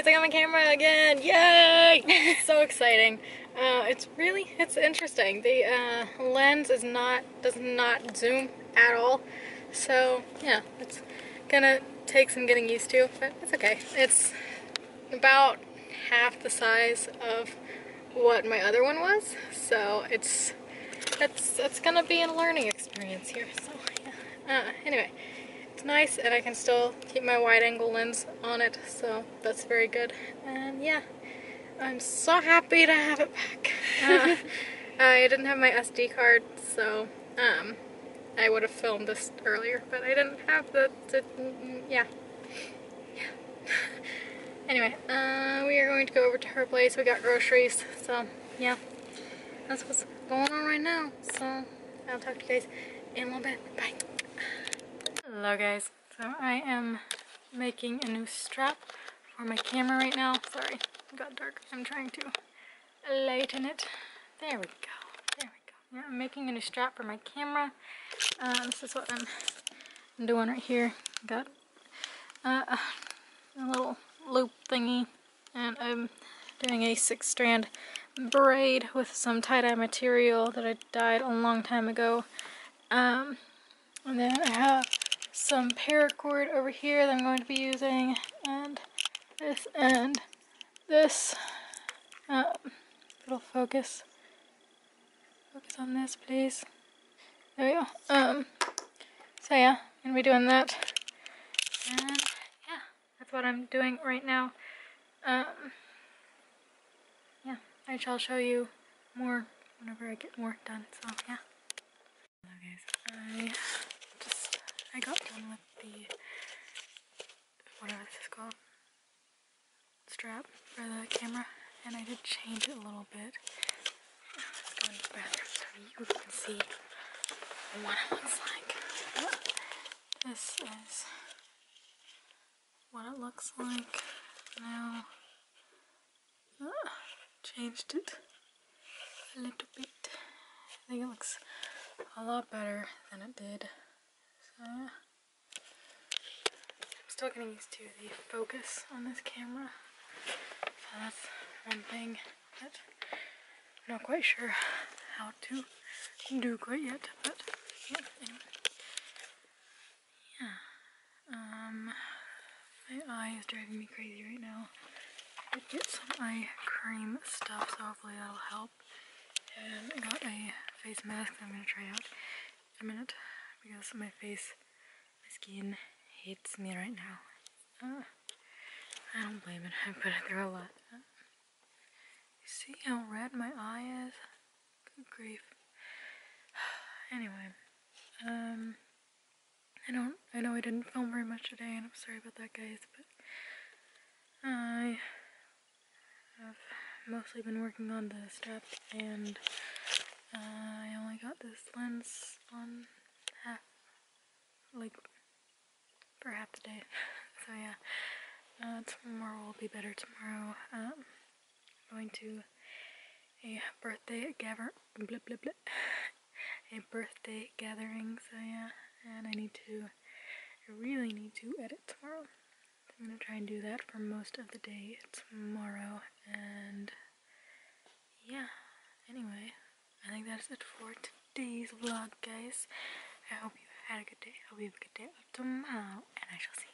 guys, I got my camera again. Yay! so exciting. Uh, it's really, it's interesting. The uh, lens is not, does not zoom at all. So yeah, it's gonna take some getting used to, but it's okay. It's about half the size of what my other one was. So it's, it's, it's gonna be a learning experience here. So yeah. Uh, anyway it's nice and I can still keep my wide angle lens on it so that's very good. And yeah I'm so happy to have it back. Uh, I didn't have my SD card so um, I would have filmed this earlier but I didn't have the, the yeah. Yeah. Anyway uh, we are going to go over to her place. We got groceries so yeah. That's what's going on right now. So I'll talk to you guys in a little bit. Bye Hello guys, so I am making a new strap for my camera right now. Sorry, it got dark. I'm trying to lighten it. There we go, there we go. Yeah, I'm making a new strap for my camera. Uh, this is what I'm doing right here. Got uh, a little loop thingy and I'm doing a six strand braid with some tie-dye material that I dyed a long time ago. Um, and then I have some paracord over here that I'm going to be using, and this and this. Um, little focus. Focus on this, please. There we go. Um, so yeah, I'm gonna be doing that. And yeah, that's what I'm doing right now. Um, yeah, I shall show you more whenever I get more done. So yeah. Hello guys, I I got done with the, whatever this is called, strap for the camera, and I did change it a little bit. Let's go in the bathroom so you can see what it looks like. This is what it looks like now. Uh, changed it a little bit. I think it looks a lot better than it did I'm still getting used to the focus on this camera. So that's one thing that I'm not quite sure how to do quite yet, but yeah, anyway. Yeah. Um, my eye is driving me crazy right now. I did get some eye cream stuff, so hopefully that'll help. And I got a face mask that I'm going to try out in a minute because my face, my skin hates me right now. Uh, I don't blame it. I put it through a lot. See how red my eye is? Good grief. anyway, um, I don't. I know I didn't film very much today, and I'm sorry about that, guys. But I have mostly been working on the strap, and uh, I only got this lens on half, like, for half the day. so yeah, uh, tomorrow will be better tomorrow. Um, going to a birthday gather, blah, blah, blah, a birthday gathering, so yeah, and I need to, I really need to edit tomorrow. So I'm to try and do that for most of the day tomorrow, and yeah, anyway, I think that's it for today's vlog, guys. I hope you had a good day. I hope you have a good day tomorrow. And I shall see.